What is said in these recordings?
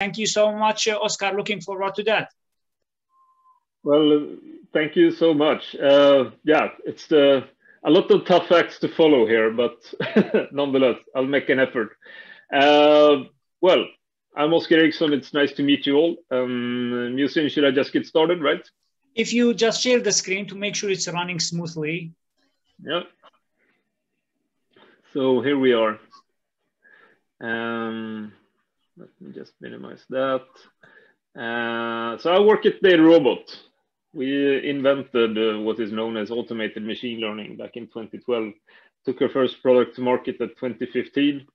Thank you so much, uh, Oskar. Looking forward to that. Well, thank you so much. Uh, yeah, it's the, a lot of tough facts to follow here, but nonetheless, I'll make an effort. Uh, well, I'm Oskar Eriksson. It's nice to meet you all. Um, should I just get started, right? If you just share the screen to make sure it's running smoothly. Yeah. So here we are. Um, let me just minimize that. Uh, so I work at DataRobot. We invented uh, what is known as automated machine learning back in 2012. Took our first product to market at 2015.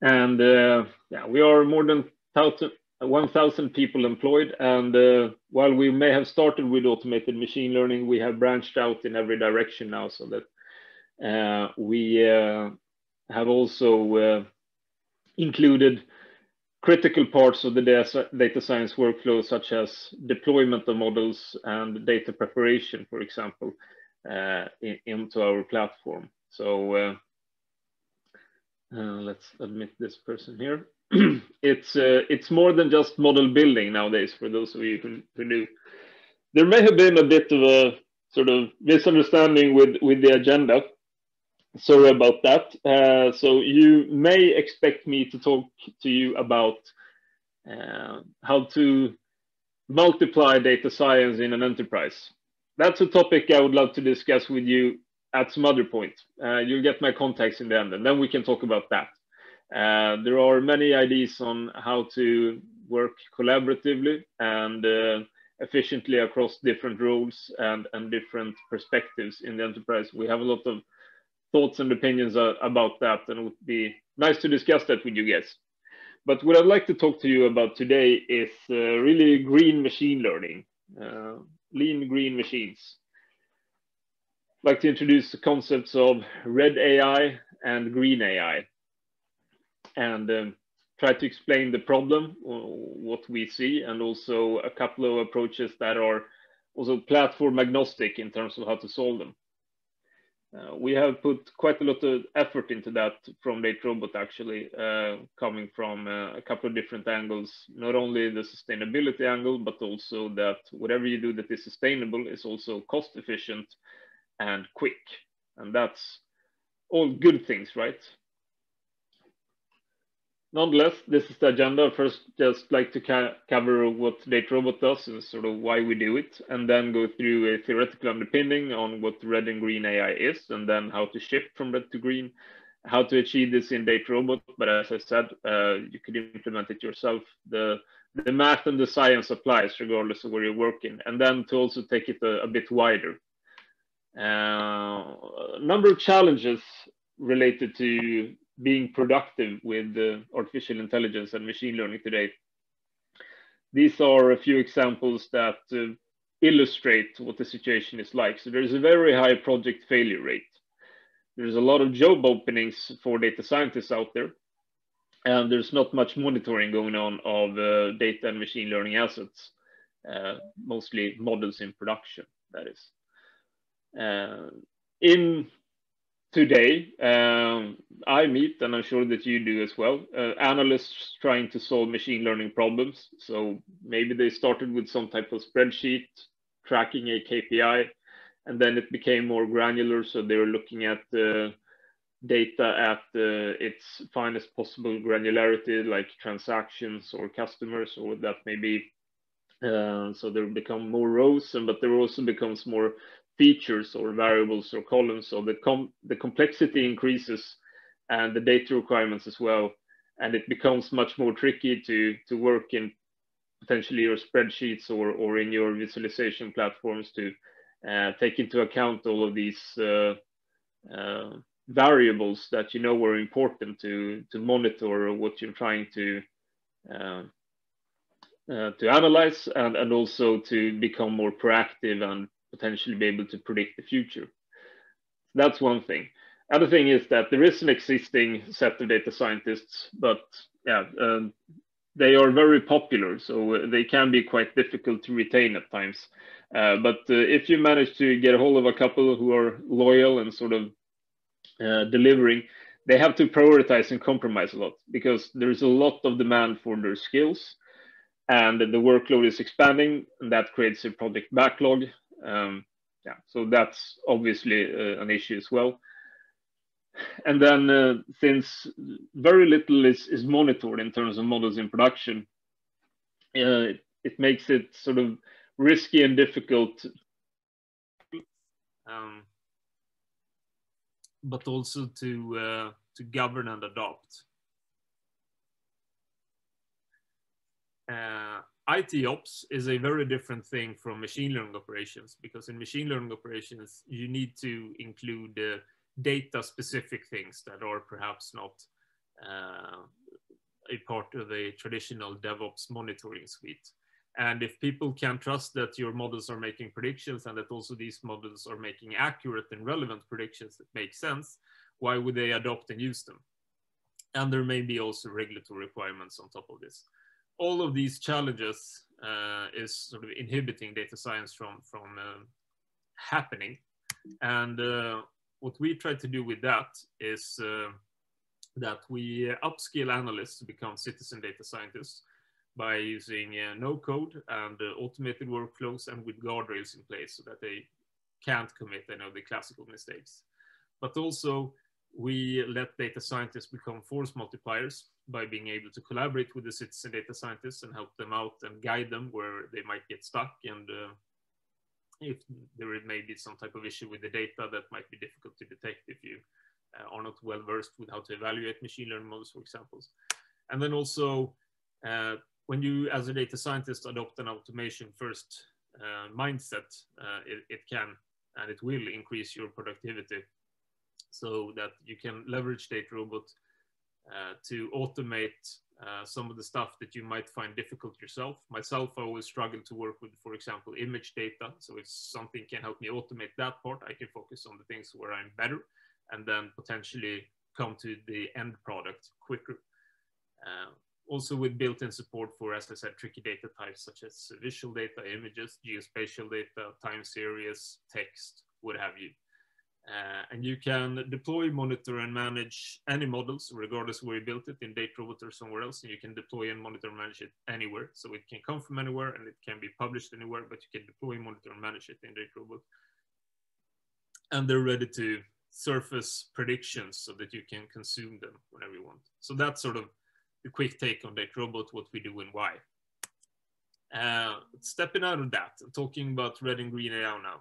And uh, yeah, we are more than 1,000 people employed. And uh, while we may have started with automated machine learning, we have branched out in every direction now so that uh, we uh, have also included critical parts of the data science workflow, such as deployment of models and data preparation, for example, uh, in, into our platform. So uh, uh, let's admit this person here. it's it's more than just model building nowadays. For those of you who, who there may have been a bit of a sort of misunderstanding with with the agenda sorry about that. Uh, so you may expect me to talk to you about uh, how to multiply data science in an enterprise. That's a topic I would love to discuss with you at some other point. Uh, you'll get my contacts in the end, and then we can talk about that. Uh, there are many ideas on how to work collaboratively and uh, efficiently across different roles and, and different perspectives in the enterprise. We have a lot of thoughts and opinions uh, about that, and it would be nice to discuss that with you guys. But what I'd like to talk to you about today is uh, really green machine learning, uh, lean green machines. I'd like to introduce the concepts of red AI and green AI, and um, try to explain the problem, what we see, and also a couple of approaches that are also platform agnostic in terms of how to solve them. Uh, we have put quite a lot of effort into that from DataRobot actually, uh, coming from uh, a couple of different angles, not only the sustainability angle, but also that whatever you do that is sustainable is also cost efficient and quick. And that's all good things, right? Nonetheless, this is the agenda. First, just like to cover what DataRobot does and sort of why we do it, and then go through a theoretical underpinning on what red and green AI is, and then how to shift from red to green, how to achieve this in DataRobot. But as I said, uh, you could implement it yourself. The the math and the science applies regardless of where you're working, and then to also take it a, a bit wider. Uh, a number of challenges related to being productive with artificial intelligence and machine learning today. These are a few examples that uh, illustrate what the situation is like. So there's a very high project failure rate. There's a lot of job openings for data scientists out there, and there's not much monitoring going on of uh, data and machine learning assets, uh, mostly models in production, that is. Uh, in today, um, I meet, and I'm sure that you do as well, uh, analysts trying to solve machine learning problems. So maybe they started with some type of spreadsheet tracking a KPI, and then it became more granular. So they were looking at the data at uh, its finest possible granularity, like transactions or customers, or that may be. Uh, so there become more rows, and but there also becomes more features or variables or columns. So the, com the complexity increases and the data requirements as well. And it becomes much more tricky to, to work in potentially your spreadsheets or, or in your visualization platforms to uh, take into account all of these uh, uh, variables that you know are important to, to monitor what you're trying to uh, uh, to analyze and, and also to become more proactive and potentially be able to predict the future. That's one thing. Other thing is that there is an existing set of data scientists, but yeah, um, they are very popular, so they can be quite difficult to retain at times. Uh, but uh, if you manage to get a hold of a couple who are loyal and sort of uh, delivering, they have to prioritize and compromise a lot because there's a lot of demand for their skills and the workload is expanding and that creates a project backlog. Um, yeah, so that's obviously uh, an issue as well. And then uh, since very little is, is monitored in terms of models in production, uh, it, it makes it sort of risky and difficult. Um, but also to uh, to govern and adopt. IT ops is a very different thing from machine learning operations because in machine learning operations, you need to include uh, data specific things that are perhaps not uh, a part of a traditional DevOps monitoring suite. And if people can trust that your models are making predictions and that also these models are making accurate and relevant predictions that make sense, why would they adopt and use them? And there may be also regulatory requirements on top of this all of these challenges uh, is sort of inhibiting data science from, from uh, happening. And uh, what we try to do with that is uh, that we upskill analysts to become citizen data scientists by using uh, no code and uh, automated workflows and with guardrails in place so that they can't commit any of the classical mistakes. But also we let data scientists become force multipliers by being able to collaborate with the citizen data scientists and help them out and guide them where they might get stuck and uh, if there may be some type of issue with the data that might be difficult to detect if you uh, are not well versed with how to evaluate machine learning models, for examples. And then also, uh, when you as a data scientist adopt an automation first uh, mindset, uh, it, it can and it will increase your productivity so that you can leverage DataRobot uh, to automate uh, some of the stuff that you might find difficult yourself. Myself, I always struggle to work with, for example, image data. So if something can help me automate that part, I can focus on the things where I'm better and then potentially come to the end product quicker. Uh, also with built-in support for, as I said, tricky data types such as visual data, images, geospatial data, time series, text, what have you. Uh, and you can deploy, monitor, and manage any models, regardless where you built it, in DataRobot or somewhere else. And you can deploy and monitor and manage it anywhere. So it can come from anywhere and it can be published anywhere, but you can deploy, monitor, and manage it in DataRobot. And they're ready to surface predictions so that you can consume them whenever you want. So that's sort of the quick take on DataRobot, what we do and why. Uh, stepping out of that, talking about red and green AI now.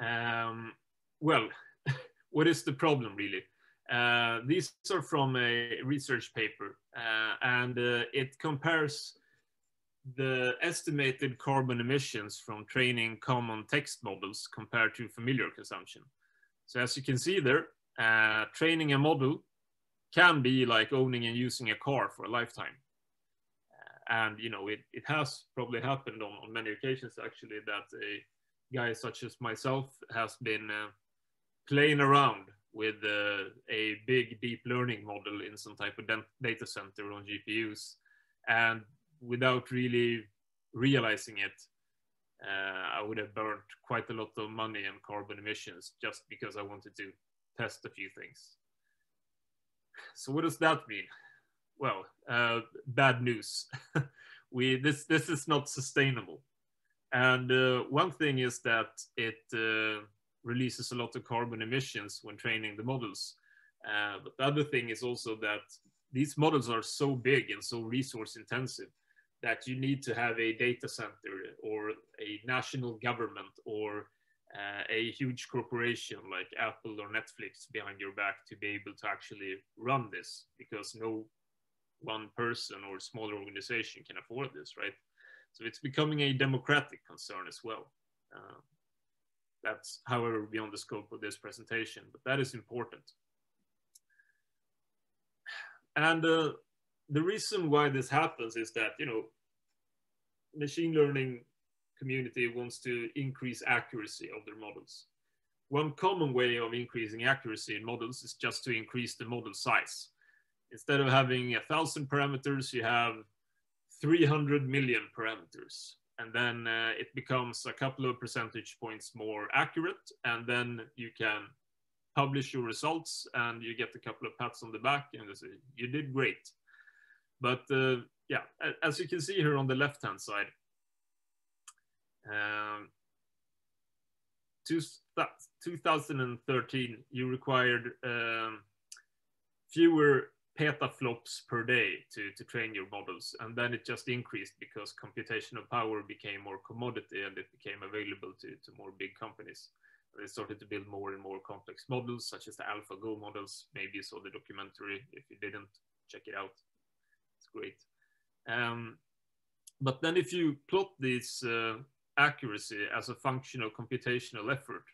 Um, well, what is the problem really? Uh, these are from a research paper uh, and uh, it compares the estimated carbon emissions from training common text models compared to familiar consumption. So as you can see there, uh, training a model can be like owning and using a car for a lifetime. And you know, it, it has probably happened on, on many occasions actually that a guys such as myself has been uh, playing around with uh, a big deep learning model in some type of data center on GPUs. And without really realizing it, uh, I would have burned quite a lot of money and carbon emissions just because I wanted to test a few things. So what does that mean? Well, uh, bad news. we this this is not sustainable. And uh, one thing is that it uh, releases a lot of carbon emissions when training the models. Uh, but the other thing is also that these models are so big and so resource intensive that you need to have a data center or a national government or uh, a huge corporation like Apple or Netflix behind your back to be able to actually run this because no one person or smaller organization can afford this, right? So it's becoming a democratic concern as well. Uh, that's, however, beyond the scope of this presentation, but that is important. And uh, the reason why this happens is that, you know, machine learning community wants to increase accuracy of their models. One common way of increasing accuracy in models is just to increase the model size. Instead of having a thousand parameters, you have 300 million parameters. And then uh, it becomes a couple of percentage points more accurate. And then you can publish your results and you get a couple of pats on the back and they say, you did great. But uh, yeah, as you can see here on the left-hand side, um, 2013, you required um, fewer petaflops per day to, to train your models. And then it just increased because computational power became more commodity and it became available to, to more big companies. They started to build more and more complex models, such as the AlphaGo models. Maybe you saw the documentary. If you didn't, check it out. It's great. Um, but then if you plot this uh, accuracy as a function of computational effort,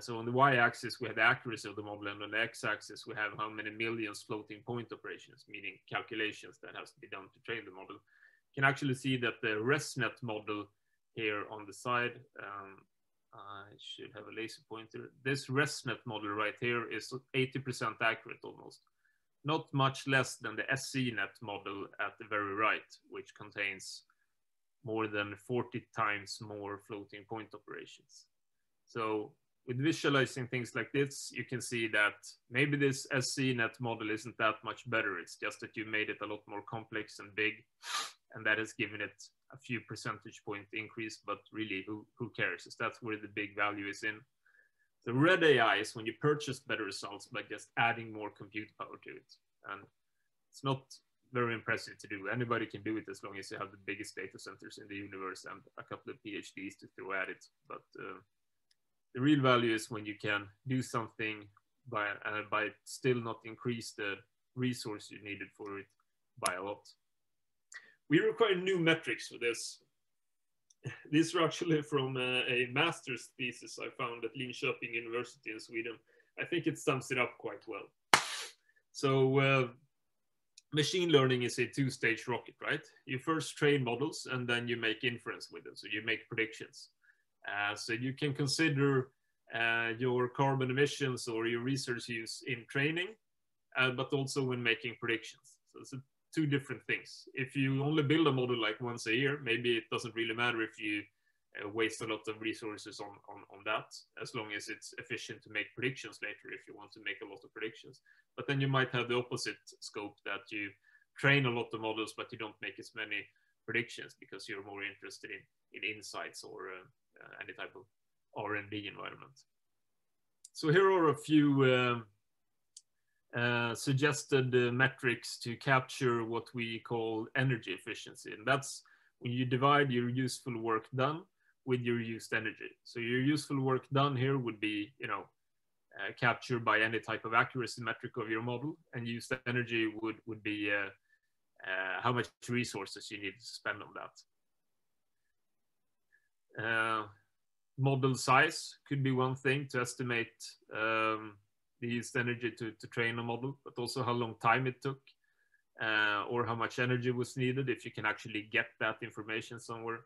so on the y-axis, we have the accuracy of the model, and on the x-axis, we have how many millions floating point operations, meaning calculations that has to be done to train the model. You can actually see that the ResNet model here on the side, um, I should have a laser pointer. This ResNet model right here is 80% accurate almost. Not much less than the SENet model at the very right, which contains more than 40 times more floating point operations. So with visualizing things like this, you can see that maybe this SENet model isn't that much better. It's just that you made it a lot more complex and big, and that has given it a few percentage point increase, but really who, who cares? Is that's where the big value is in. The red AI is when you purchase better results by just adding more compute power to it. And it's not very impressive to do. Anybody can do it as long as you have the biggest data centers in the universe and a couple of PhDs to throw at it. But uh, the real value is when you can do something by, uh, by still not increase the resource you needed for it by a lot. We require new metrics for this. These are actually from a, a master's thesis I found at Linköping University in Sweden. I think it sums it up quite well. So uh, machine learning is a two-stage rocket, right? You first train models and then you make inference with them. So you make predictions. Uh, so you can consider uh, your carbon emissions or your resource use in training, uh, but also when making predictions. So it's two different things. If you only build a model like once a year, maybe it doesn't really matter if you waste a lot of resources on, on, on that, as long as it's efficient to make predictions later if you want to make a lot of predictions. But then you might have the opposite scope that you train a lot of models, but you don't make as many predictions because you're more interested in, in insights or uh, any type of R&D environment. So here are a few um, uh, suggested uh, metrics to capture what we call energy efficiency. And that's when you divide your useful work done with your used energy. So your useful work done here would be, you know, uh, captured by any type of accuracy metric of your model and used energy would, would be uh, uh, how much resources you need to spend on that. Uh, model size could be one thing to estimate um, the used energy to, to train a model, but also how long time it took uh, or how much energy was needed if you can actually get that information somewhere.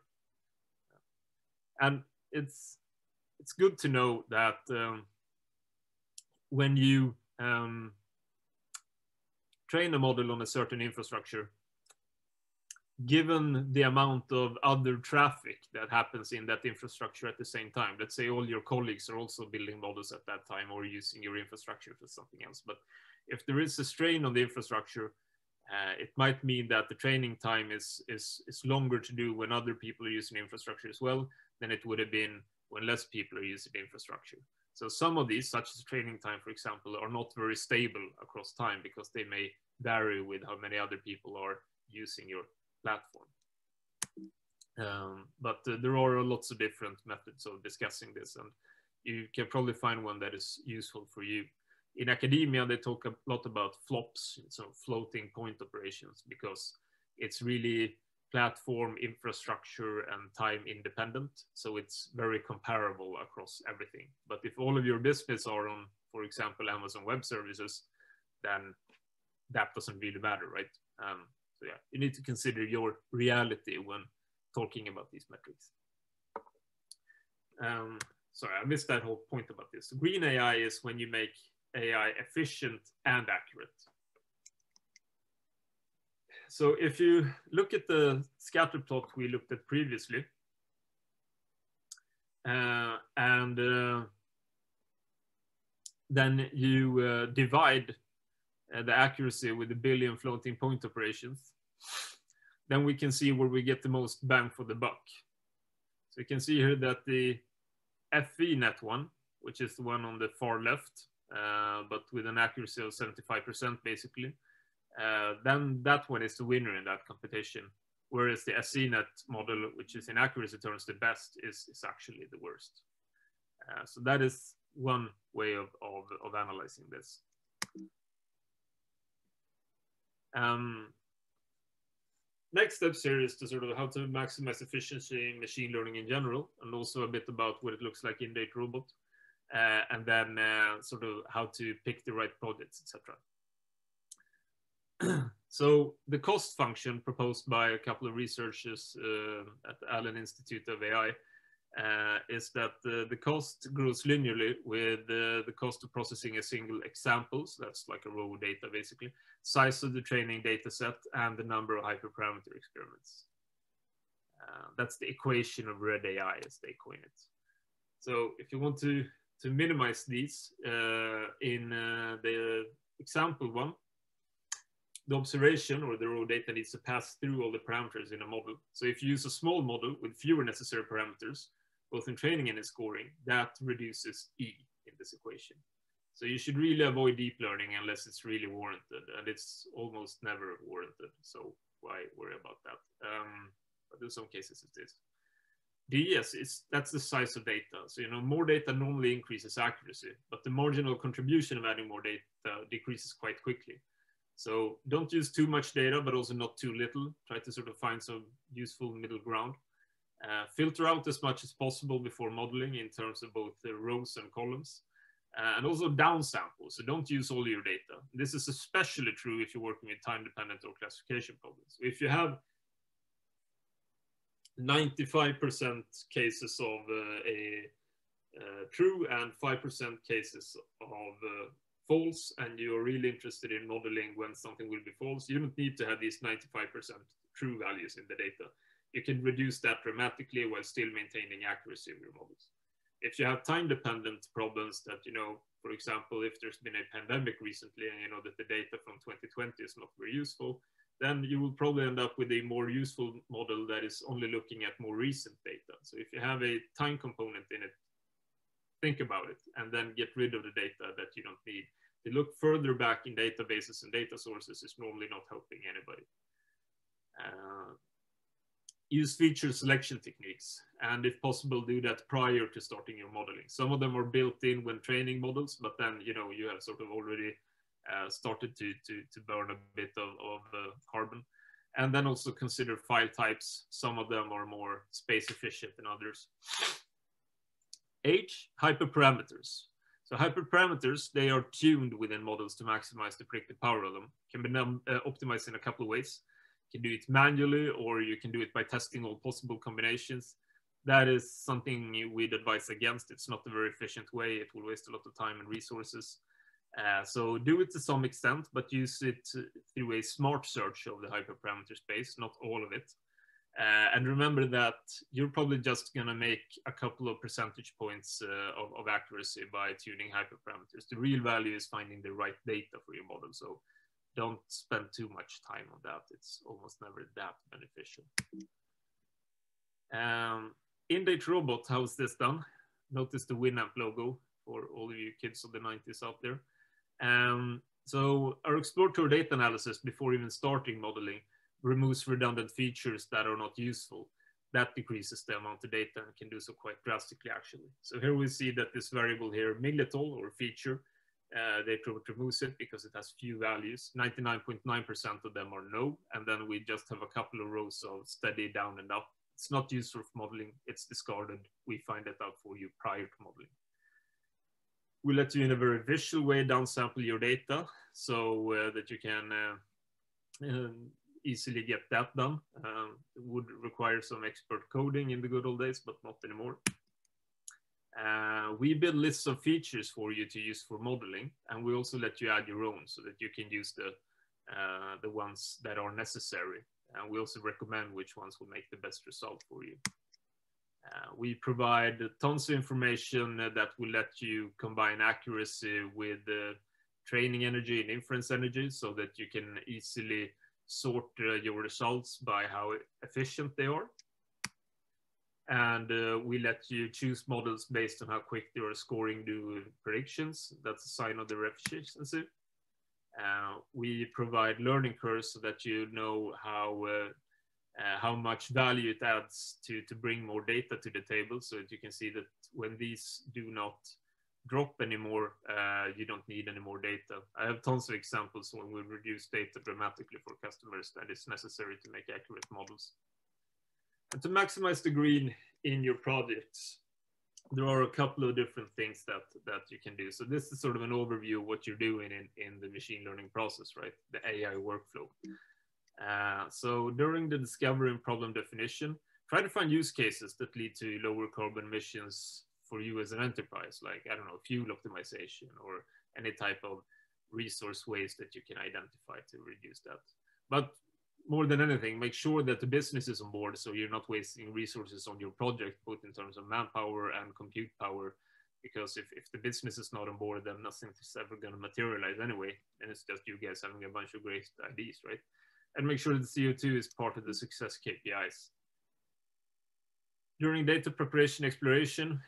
And it's, it's good to know that um, when you um, train a model on a certain infrastructure, given the amount of other traffic that happens in that infrastructure at the same time. Let's say all your colleagues are also building models at that time or using your infrastructure for something else. But if there is a strain on the infrastructure, uh, it might mean that the training time is, is, is longer to do when other people are using infrastructure as well than it would have been when less people are using the infrastructure. So some of these, such as training time, for example, are not very stable across time because they may vary with how many other people are using your platform. Um, but uh, there are lots of different methods of discussing this, and you can probably find one that is useful for you. In academia, they talk a lot about flops, so floating point operations, because it's really platform infrastructure and time independent. So it's very comparable across everything. But if all of your business are on, for example, Amazon Web Services, then that doesn't really matter, right? Um, so yeah, you need to consider your reality when talking about these metrics. Um, sorry, I missed that whole point about this. Green AI is when you make AI efficient and accurate. So if you look at the scatter plot we looked at previously, uh, and uh, then you uh, divide the accuracy with a billion floating point operations, then we can see where we get the most bang for the buck. So you can see here that the FE-net one, which is the one on the far left, uh, but with an accuracy of 75% basically, uh, then that one is the winner in that competition. Whereas the SE-net model, which is in accuracy terms the best, is, is actually the worst. Uh, so that is one way of, of, of analyzing this. Um, next steps here is to sort of how to maximize efficiency in machine learning in general, and also a bit about what it looks like in DataRobot, uh, and then uh, sort of how to pick the right projects, etc. so the cost function proposed by a couple of researchers uh, at the Allen Institute of AI uh, is that uh, the cost grows linearly with the cost of processing a single example. So that's like a raw data basically, size of the training data set and the number of hyperparameter experiments. Uh, that's the equation of red AI as they coin it. So if you want to, to minimize these uh, in uh, the example one, the observation or the raw data needs to pass through all the parameters in a model. So if you use a small model with fewer necessary parameters, both in training and in scoring, that reduces E in this equation. So you should really avoid deep learning unless it's really warranted, and it's almost never warranted. So why worry about that? Um, but in some cases it is. DS is that's the size of data. So you know more data normally increases accuracy, but the marginal contribution of adding more data decreases quite quickly. So don't use too much data, but also not too little. Try to sort of find some useful middle ground. Uh, filter out as much as possible before modeling in terms of both the rows and columns. Uh, and also downsample, so don't use all your data. This is especially true if you're working with time-dependent or classification problems. If you have 95% cases of uh, a uh, true and 5% cases of uh, false and you're really interested in modeling when something will be false, you don't need to have these 95% true values in the data. You can reduce that dramatically while still maintaining accuracy of your models. If you have time-dependent problems that, you know, for example, if there's been a pandemic recently and you know that the data from 2020 is not very useful, then you will probably end up with a more useful model that is only looking at more recent data. So if you have a time component in it, think about it and then get rid of the data that you don't need. To look further back in databases and data sources is normally not helping anybody. Uh, use feature selection techniques and if possible do that prior to starting your modeling. Some of them are built in when training models, but then you know you have sort of already uh, started to, to, to burn a bit of, of uh, carbon. And then also consider file types. Some of them are more space efficient than others. H, hyperparameters. So hyperparameters, they are tuned within models to maximize the predictive power of them. Can be uh, optimized in a couple of ways. You can do it manually or you can do it by testing all possible combinations. That is something we'd advise against. It's not a very efficient way. It will waste a lot of time and resources. Uh, so do it to some extent, but use it through a smart search of the hyperparameter space, not all of it. Uh, and remember that you're probably just going to make a couple of percentage points uh, of, of, accuracy by tuning hyperparameters. The real value is finding the right data for your model. So don't spend too much time on that. It's almost never that beneficial. Um, in DataRobot, how is this done? Notice the Winamp logo for all of you kids of the 90s out there. Um, so our exploratory data analysis before even starting modeling removes redundant features that are not useful. That decreases the amount of data and can do so quite drastically actually. So here we see that this variable here, miglitol or feature, uh, they removes it because it has few values. 99.9% .9 of them are no. And then we just have a couple of rows of steady down and up. It's not useful for modeling. It's discarded. We find it out for you prior to modeling. We let you in a very visual way downsample your data so uh, that you can uh, um, easily get that done. It would require some expert coding in the good old days, but not anymore. Uh, we build lists of features for you to use for modeling, and we also let you add your own so that you can use the, uh, the ones that are necessary. And we also recommend which ones will make the best result for you. Uh, we provide tons of information that will let you combine accuracy with training energy and inference energy so that you can easily sort uh, your results by how efficient they are. And uh, we let you choose models based on how quick are scoring new predictions. That's a sign of their efficiency. Uh, we provide learning curves so that you know how uh, uh, how much value it adds to to bring more data to the table, so that you can see that when these do not drop anymore, uh, you don't need any more data. I have tons of examples when we reduce data dramatically for customers that is necessary to make accurate models. To maximize the green in your projects, there are a couple of different things that, that you can do. So this is sort of an overview of what you're doing in, in the machine learning process, right? The AI workflow. Uh, so during the discovery and problem definition, try to find use cases that lead to lower carbon emissions for you as an enterprise, like, I don't know, fuel optimization or any type of resource waste that you can identify to reduce that. But more than anything, make sure that the business is on board so you're not wasting resources on your project, both in terms of manpower and compute power. Because if, if the business is not on board, then nothing is ever going to materialize anyway. And it's just you guys having a bunch of great ideas, right? And make sure that CO2 is part of the success KPIs. During data preparation exploration,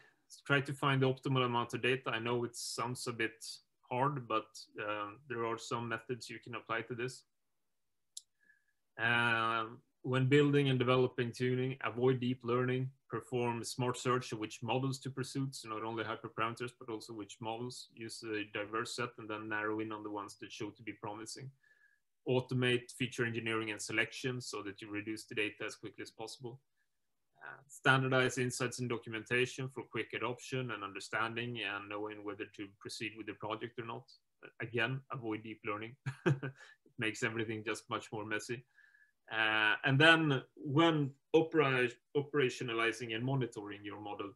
try to find the optimal amount of data. I know it sounds a bit hard, but uh, there are some methods you can apply to this. Um, when building and developing tuning, avoid deep learning, perform smart search of which models to pursue, so not only hyperparameters, but also which models, use a diverse set and then narrow in on the ones that show to be promising. Automate feature engineering and selection so that you reduce the data as quickly as possible. Uh, standardize insights and documentation for quick adoption and understanding and knowing whether to proceed with the project or not. Again, avoid deep learning. it makes everything just much more messy. Uh, and then when opera operationalizing and monitoring your model,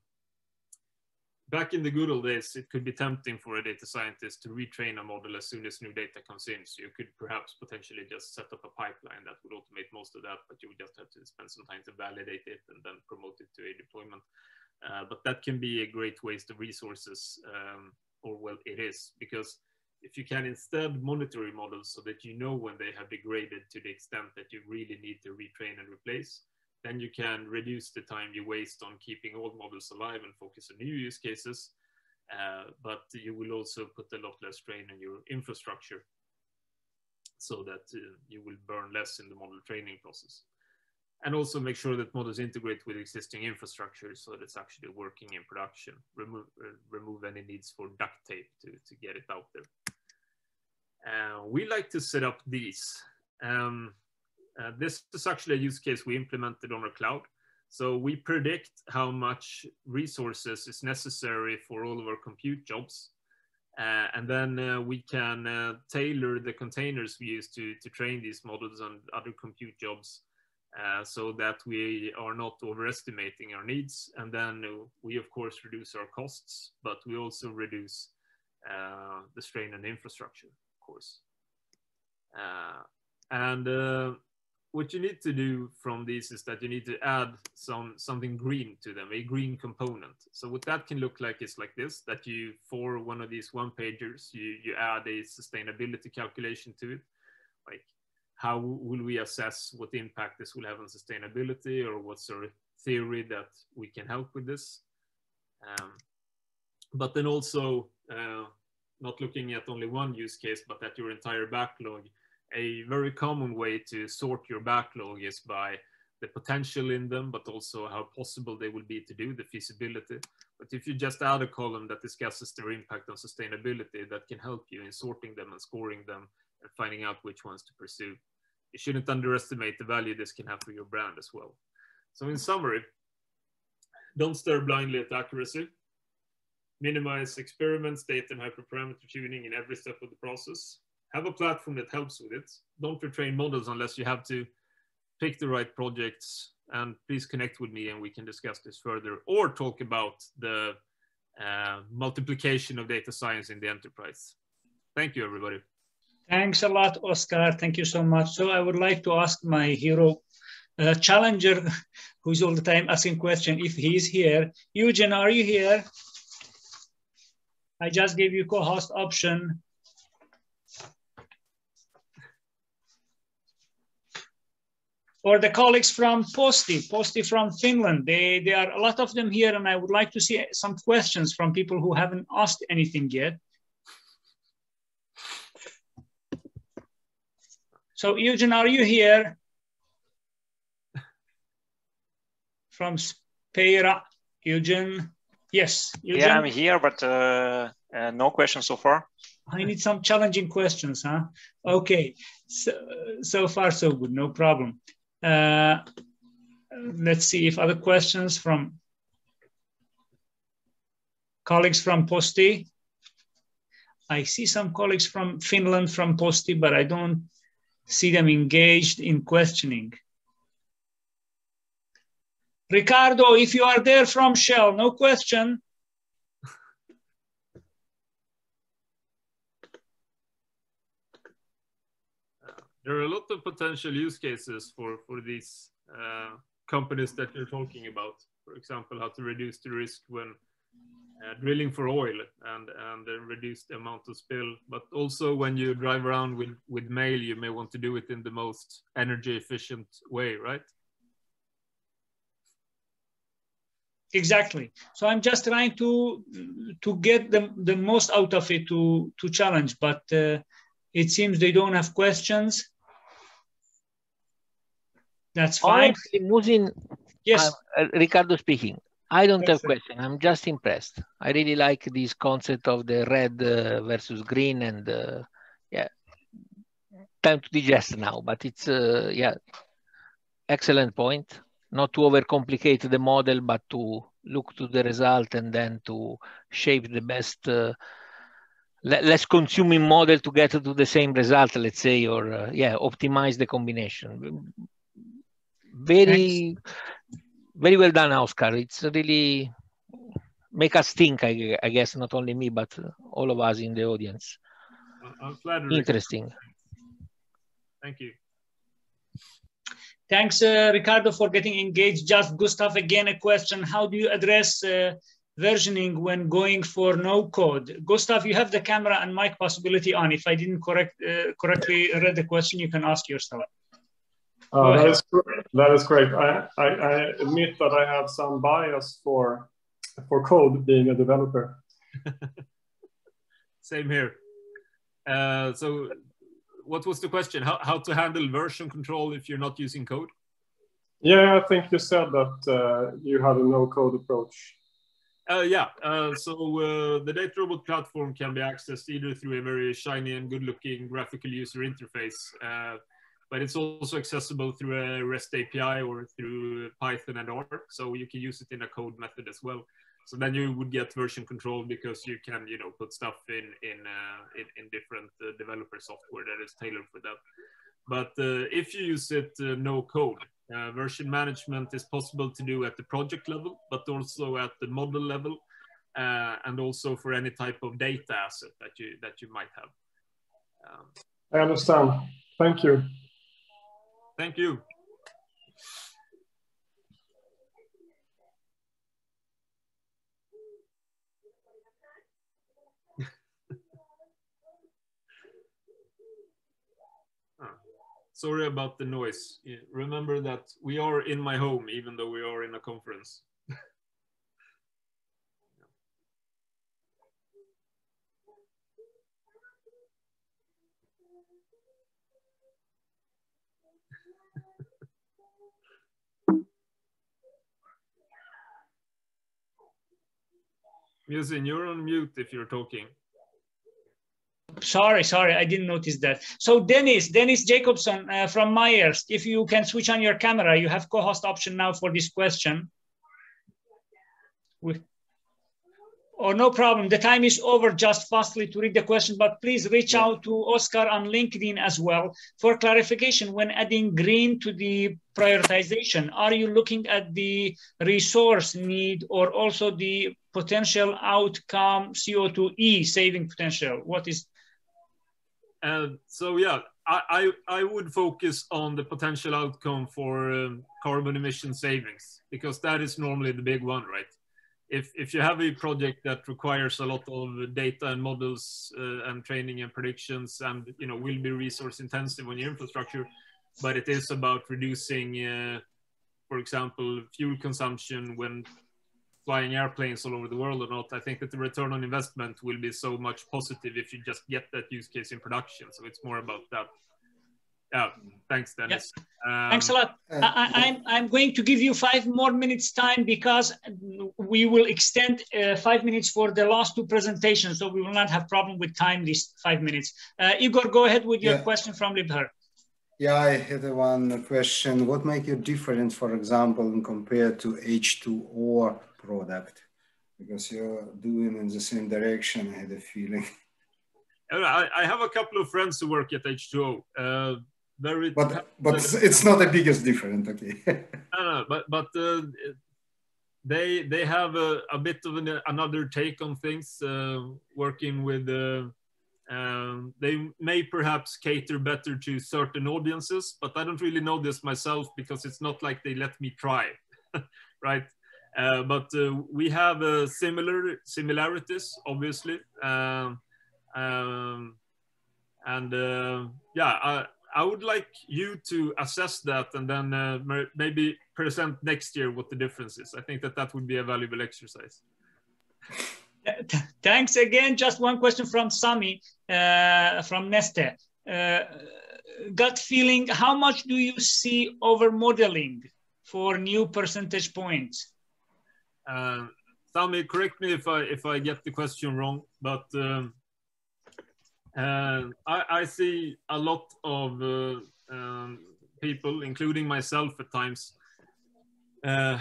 back in the good old days, it could be tempting for a data scientist to retrain a model as soon as new data comes in. So you could perhaps potentially just set up a pipeline that would automate most of that, but you would just have to spend some time to validate it and then promote it to a deployment. Uh, but that can be a great waste of resources, um, or well, it is because if you can instead monitor your models so that you know when they have degraded to the extent that you really need to retrain and replace, then you can reduce the time you waste on keeping old models alive and focus on new use cases. Uh, but you will also put a lot less strain on your infrastructure so that uh, you will burn less in the model training process. And also make sure that models integrate with existing infrastructure so that it's actually working in production. Remove, uh, remove any needs for duct tape to, to get it out there. Uh, we like to set up these. Um, uh, this is actually a use case we implemented on our cloud. So we predict how much resources is necessary for all of our compute jobs. Uh, and then uh, we can uh, tailor the containers we use to, to train these models on other compute jobs so that we are not overestimating our needs. And then we, of course, reduce our costs, but we also reduce the strain on infrastructure course. Uh, and uh, what you need to do from these is that you need to add some something green to them, a green component. So what that can look like is like this, that you, for one of these one pagers, you, you add a sustainability calculation to it. Like how will we assess what impact this will have on sustainability or what's our theory that we can help with this? Um, but then also uh, not looking at only one use case, but at your entire backlog. A very common way to sort your backlog is by the potential in them, but also how possible they will be to do, the feasibility. But if you just add a column that discusses their impact on sustainability, that can help you in sorting them and scoring them and finding out which ones to pursue. You shouldn't underestimate the value this can have for your brand as well. So in summary, don't stare blindly at accuracy minimize experiments, data, and hyperparameter tuning in every step of the process. Have a platform that helps with it. Don't retrain models unless you have to. Pick the right projects and please connect with me and we can discuss this further or talk about the uh, multiplication of data science in the enterprise. Thank you, everybody. Thanks a lot, Oskar. Thank you so much. So I would like to ask my hero uh, challenger who's all the time asking question if he's here. Eugen, are you here? I just gave you co-host option. Or the colleagues from Posti, Posti from Finland. They, they are a lot of them here and I would like to see some questions from people who haven't asked anything yet. So Eugen, are you here? From Speira, Eugen. Yes. Yeah, I'm here, but uh, uh, no questions so far. I need some challenging questions, huh? Okay, so, so far so good, no problem. Uh, let's see if other questions from colleagues from Posti. I see some colleagues from Finland from Posti, but I don't see them engaged in questioning. Ricardo, if you are there from Shell, no question. There are a lot of potential use cases for, for these uh, companies that you're talking about. For example, how to reduce the risk when uh, drilling for oil and and reduce the amount of spill. But also when you drive around with with mail, you may want to do it in the most energy efficient way, right? Exactly. So I'm just trying to to get the the most out of it to to challenge, but uh, it seems they don't have questions. That's fine. Honestly, Musin, yes, uh, Ricardo speaking. I don't have question. I'm just impressed. I really like this concept of the red uh, versus green, and uh, yeah, time to digest now. But it's uh, yeah, excellent point. Not to overcomplicate the model, but to look to the result and then to shape the best, uh, less consuming model to get to the same result. Let's say, or uh, yeah, optimize the combination. Very. Thanks very well done, Oskar. It's really make us think, I, I, guess, not only me, but all of us in the audience. I'm flattered. Interesting. Thank you. Thanks, uh, Ricardo, for getting engaged. Just Gustav, again, a question. How do you address uh, versioning when going for no code? Gustav, you have the camera and mic possibility on. If I didn't correct, uh, correctly read the question, you can ask yourself. Uh, that, is, that is great. I, I, I, admit that I have some bias for, for code being a developer. Same here. Uh, so what was the question? How, how to handle version control if you're not using code? Yeah, I think you said that uh, you had a no code approach. Uh, yeah, uh, so uh, the DataRobot platform can be accessed either through a very shiny and good looking graphical user interface uh, but it's also accessible through a REST API or through Python and R. So you can use it in a code method as well. So then you would get version control because you can, you know, put stuff in in uh, in, in, different uh, developer software that is tailored for that. But uh, if you use it uh, no code, uh, version management is possible to do at the project level, but also at the model level, uh, and also for any type of data asset that you that you might have. Um, I understand. Thank you. Thank you. Sorry about the noise. Remember that we are in my home, even though we are in a conference. Musin, you're on mute if you're talking. Sorry, sorry, I didn't notice that. So Dennis, Dennis Jacobson uh, from Myers, if you can switch on your camera, you have co-host option now for this question. We, oh, no problem. The time is over just fastly to read the question, but please reach out to Oskar on LinkedIn as well for clarification when adding green to the prioritization. Are you looking at the resource need or also the potential outcome CO2e saving potential? What is? Uh, so yeah, I, I would focus on the potential outcome for um, carbon emission savings because that is normally the big one, right? If, if you have a project that requires a lot of data and models uh, and training and predictions and you know will be resource intensive on your infrastructure, but it is about reducing, uh, for example, fuel consumption when flying airplanes all over the world or not, I think that the return on investment will be so much positive if you just get that use case in production. So it's more about that. Yeah, thanks, Dennis. Yes. Um, thanks a lot. Uh, I, am I'm, I'm going to give you five more minutes time because we will extend uh, five minutes for the last two presentations, so we will not have problem with time these five minutes. Uh, Igor, go ahead with your yeah. question from Liebherr. Yeah, I had one question. What make you different, for example, compared to H2O product because you're doing in the same direction. I had a feeling. I, I have a couple of friends who work at H2O. Uh, very, but but it's not the biggest difference. Okay. no, no, but but uh, they they have a, a bit of an, another take on things. Uh, working with. Uh, um, they may perhaps cater better to certain audiences, but I don't really know this myself because it's not like they let me try, right? Uh, but uh, we have uh, similar similarities, obviously. Um, um, and uh, yeah, I, I would like you to assess that and then uh, maybe present next year what the difference is. I think that that would be a valuable exercise. Thanks again. Just one question from Sami from Neste. gut feeling, how much do you see over modeling for new percentage points? Uh, Sami, correct me if I if I get the question wrong, but um, uh, I, I, see a lot of uh, um, people, including myself at times, uh,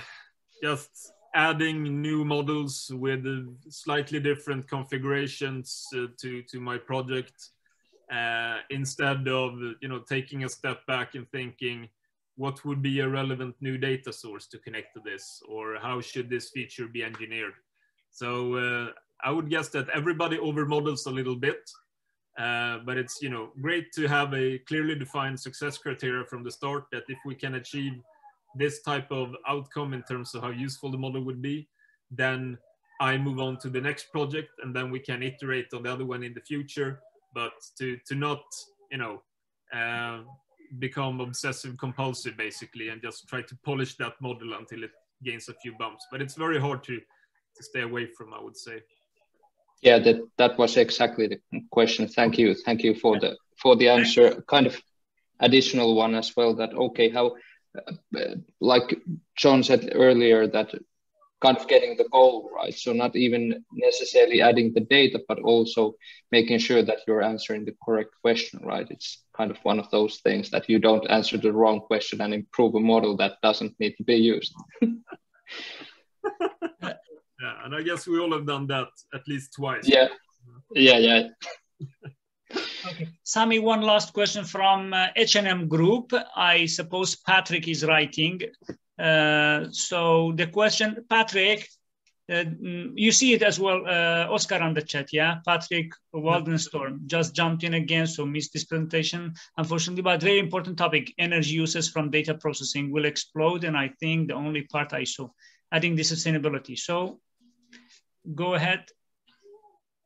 just adding new models with slightly different configurations uh, to to my project uh, instead of you know taking a step back and thinking what would be a relevant new data source to connect to this or how should this feature be engineered? So uh, i would guess that everybody over models a little bit uh, but it's you know great to have a clearly defined success criteria from the start that if we can achieve this type of outcome in terms of how useful the model would be then i move on to the next project and then we can iterate on the other one in the future. But to to not you know uh, become obsessive compulsive basically and just try to polish that model until it gains a few bumps. But it's very hard to to stay away from i would say. Yeah that that was exactly the question. Thank you. Thank you for the for the answer. Kind of additional one as well that okay how uh, like john said earlier that kind of getting the goal right. So not even necessarily adding the data, but also making sure that you're answering the correct question, right? It's kind of one of those things that you don't answer the wrong question and improve a model that doesn't need to be used. yeah, and I guess we all have done that at least twice. Yeah, yeah, yeah. okay, Sami, one last question from uh, H&M Group. I suppose Patrick is writing. Uh, so the question, Patrick, uh, mm, you see it as well, uh, Oskar on the chat, yeah? Patrick Waldenström just jumped in again, so missed this presentation, unfortunately, but very important topic, energy uses from data processing will explode, and I think the only part I saw, adding the sustainability. So go ahead.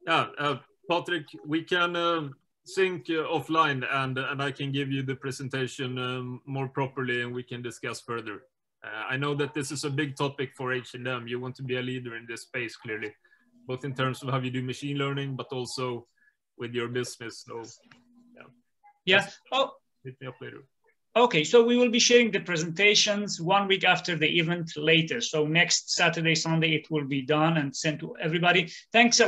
Yeah, uh, Patrick, we can uh, sync uh, offline and, and I can give you the presentation um, more properly and we can discuss further. Uh, I know that this is a big topic for H&M. You want to be a leader in this space, clearly, both in terms of how you do machine learning, but also with your business. So, yeah. Yeah. Oh. Hit me up later. Okay, so we will be sharing the presentations one week after the event later. So next Saturday, Sunday, it will be done and sent to everybody. Thanks